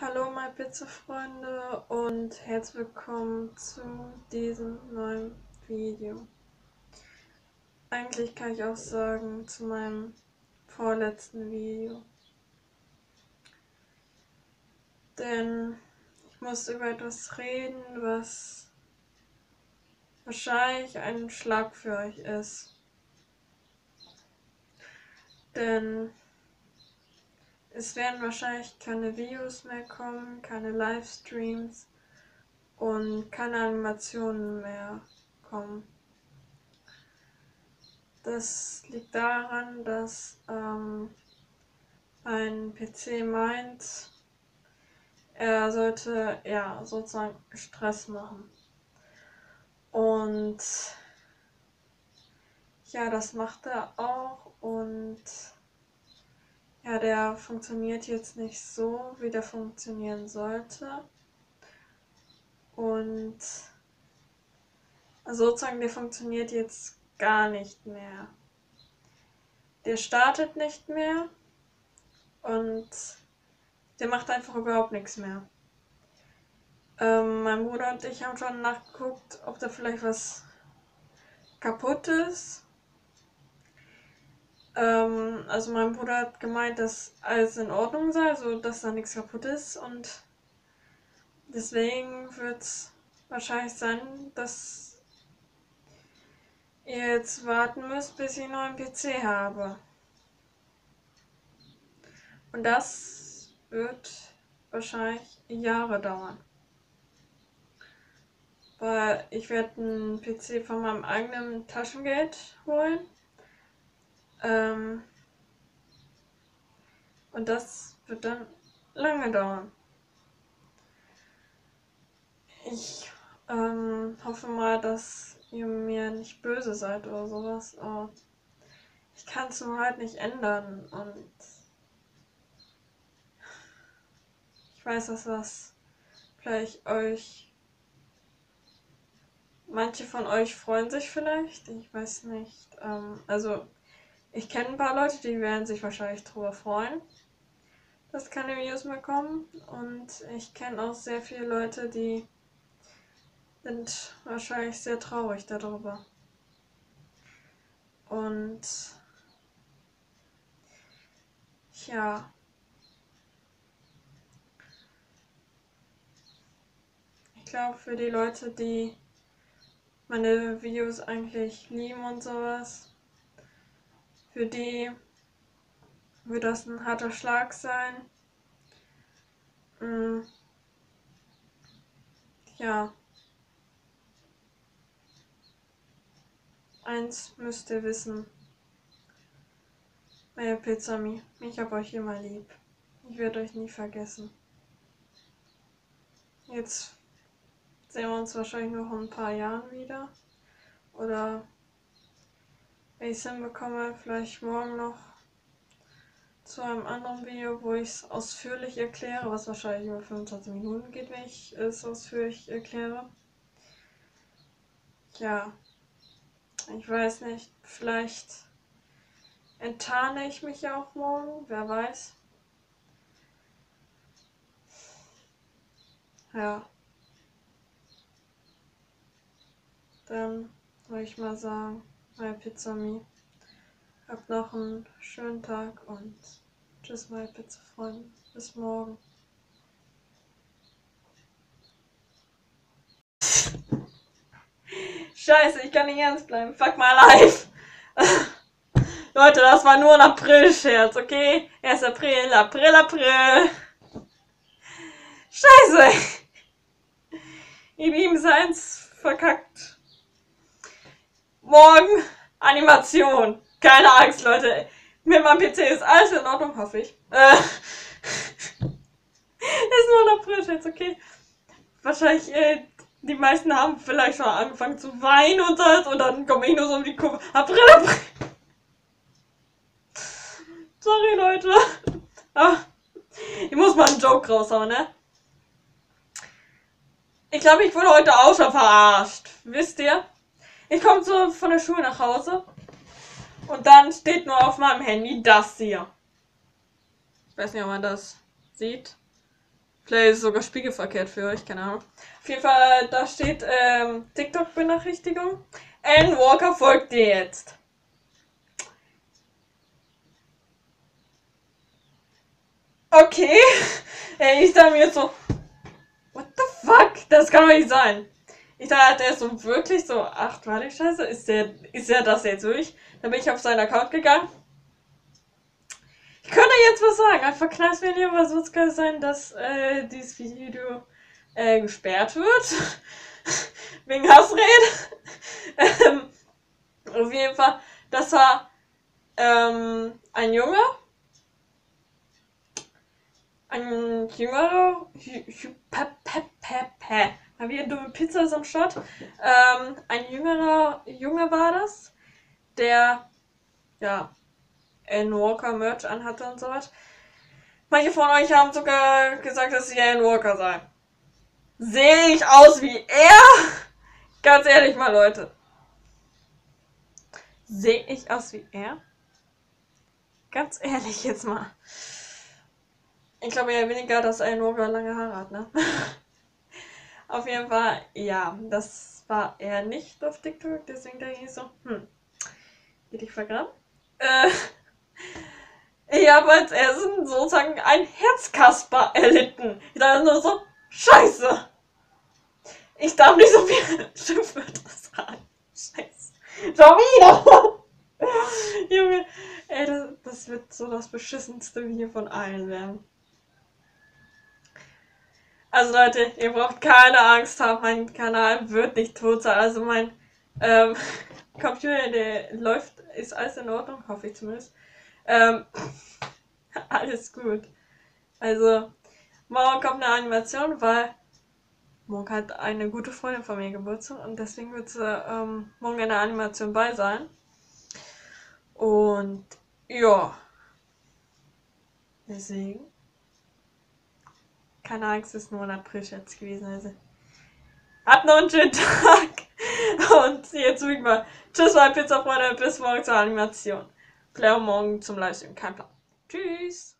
Hallo meine Pizza-Freunde und herzlich willkommen zu diesem neuen Video. Eigentlich kann ich auch sagen, zu meinem vorletzten Video. Denn ich muss über etwas reden, was wahrscheinlich ein Schlag für euch ist. Denn es werden wahrscheinlich keine Videos mehr kommen, keine Livestreams und keine Animationen mehr kommen. Das liegt daran, dass ähm, ein PC meint, er sollte ja sozusagen Stress machen. Und ja, das macht er auch und ja, der funktioniert jetzt nicht so, wie der funktionieren sollte. Und also sozusagen, der funktioniert jetzt gar nicht mehr. Der startet nicht mehr und der macht einfach überhaupt nichts mehr. Ähm, mein Bruder und ich haben schon nachgeguckt, ob da vielleicht was kaputt ist. Ähm, also mein Bruder hat gemeint, dass alles in Ordnung sei, also dass da nichts kaputt ist und deswegen wird es wahrscheinlich sein, dass ihr jetzt warten müsst, bis ich einen neuen PC habe. Und das wird wahrscheinlich Jahre dauern. Weil ich werde einen PC von meinem eigenen Taschengeld holen. Ähm, und das wird dann lange dauern. Ich ähm, hoffe mal, dass ihr mir nicht böse seid oder sowas. Aber ich kann es nur halt nicht ändern. Und ich weiß, dass das vielleicht euch. Manche von euch freuen sich vielleicht. Ich weiß nicht. Ähm, also ich kenne ein paar Leute, die werden sich wahrscheinlich darüber freuen, dass keine Videos mehr kommen. Und ich kenne auch sehr viele Leute, die sind wahrscheinlich sehr traurig darüber. Und ja. Ich glaube, für die Leute, die meine Videos eigentlich lieben und sowas, für die wird das ein harter Schlag sein. Mm. Ja. Eins müsst ihr wissen. Euer Pizzami, ich hab euch immer lieb. Ich werde euch nie vergessen. Jetzt sehen wir uns wahrscheinlich noch in ein paar Jahren wieder. Oder wenn ich es hinbekomme, vielleicht morgen noch zu einem anderen Video, wo ich es ausführlich erkläre, was wahrscheinlich über 25 Minuten geht, wenn ich es ausführlich erkläre. Ja, ich weiß nicht, vielleicht enttarne ich mich ja auch morgen, wer weiß. Ja. Dann würde ich mal sagen. My Pizza Me. Habt noch einen schönen Tag und tschüss, meine Pizza-Freunde. Bis morgen. Scheiße, ich kann nicht ernst bleiben. Fuck my life. Leute, das war nur ein April-Scherz, okay? 1. April, April, April. Scheiße. Ich ihm seins verkackt. Morgen Animation. Keine Angst, Leute. Mit meinem PC ist alles in Ordnung, hoffe ich. Äh, ist nur ein April jetzt, okay? Wahrscheinlich, äh, die meisten haben vielleicht schon angefangen zu weinen und so, und dann komme ich nur so um die Kurve. April, April. Sorry, Leute. Ah, ich muss mal einen Joke raushauen, ne? Ich glaube, ich wurde heute auch schon verarscht. Wisst ihr? Ich komme so von der Schule nach Hause und dann steht nur auf meinem Handy das hier. Ich weiß nicht, ob man das sieht. Vielleicht ist es sogar spiegelverkehrt für euch, keine Ahnung. Auf jeden Fall, da steht ähm, TikTok-Benachrichtigung. Alan Walker folgt dir jetzt. Okay. Ich dachte mir so, what the fuck? Das kann doch nicht sein. Ich dachte, der ist so wirklich so, ach, warte, scheiße, ist der, ist der das jetzt wirklich? Dann bin ich auf seinen Account gegangen. Ich könnte jetzt was sagen, einfach knallt mir lieber, was wird es sein, dass äh, dieses Video äh, gesperrt wird. Wegen Hassrede. ähm, auf jeden Fall, das war ähm, ein Junge, ein jüngerer, mal wieder dumme Pizza ist am Start. Ähm, ein jüngerer Junge war das, der, ja, Alan Walker Merch anhatte und so was. Manche von euch haben sogar gesagt, dass ich Alan Walker sei. Sehe ich aus wie er? Ganz ehrlich mal, Leute. Sehe ich aus wie er? Ganz ehrlich jetzt mal. Ich glaube eher weniger, dass ein Walker lange Haare hat, ne? auf jeden Fall, ja, das war er nicht auf TikTok, deswegen denke ich so, hm, geht dich vergraben? Äh, ich habe als Essen sozusagen ein Herzkasper erlitten. Ich dachte nur so, scheiße! Ich darf nicht so viel Schimpfwörter sagen. Scheiße. Schon wieder! Junge, ey, das, das wird so das beschissenste Video von allen werden. Also Leute, ihr braucht keine Angst haben, mein Kanal wird nicht tot sein. Also mein ähm, Computer, der läuft, ist alles in Ordnung, hoffe ich zumindest. Ähm, alles gut. Also, morgen kommt eine Animation, weil morgen hat eine gute Freundin von mir Geburtstag und deswegen wird sie ähm, morgen in der Animation bei sein. Und ja. Deswegen keine Angst, es ist nur ein April-Scherz gewesen. Also. Habt noch einen schönen Tag. Und jetzt wirklich mal. Tschüss, meine Pizza-Freunde. Bis morgen zur Animation. Vielleicht morgen zum Livestream. Kein Plan. Tschüss.